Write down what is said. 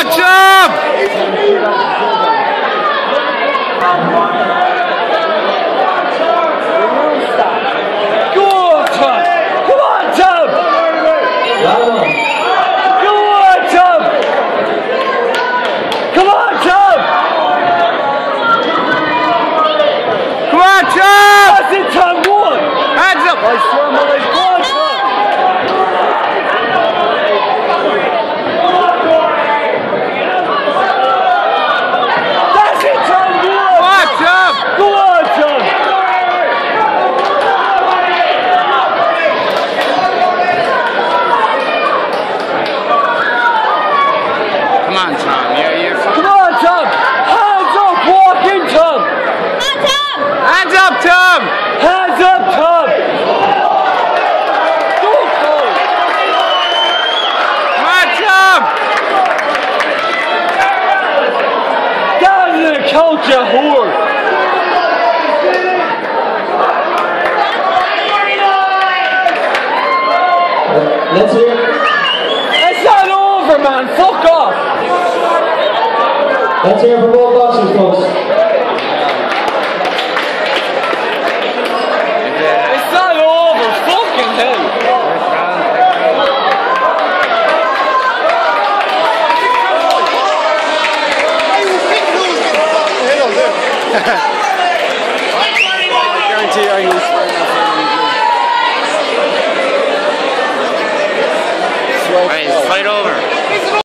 on, Chubb! Go on, Tom! Come on, Tom! Go on, Tom! Come on, Tom! Come on, Chubb! That's it, Tom, go on! Hands up! I swear my life, go on, Tom! That's it, Tom, go Come on! on, Chubb! Go on, Tom! Come on, Tom. You're, you're fine. Come on, Tom! Hands up, walking, Tom! Hands up, Tom! Hands up, Tom! Don't go! Come on, Tom! Down to the couch, you whore! Let's hear. It's not over, man! Fuck off! Let's hear from both boxers, folks. It's not over! Fucking hell! Guarantee I Right, fight over.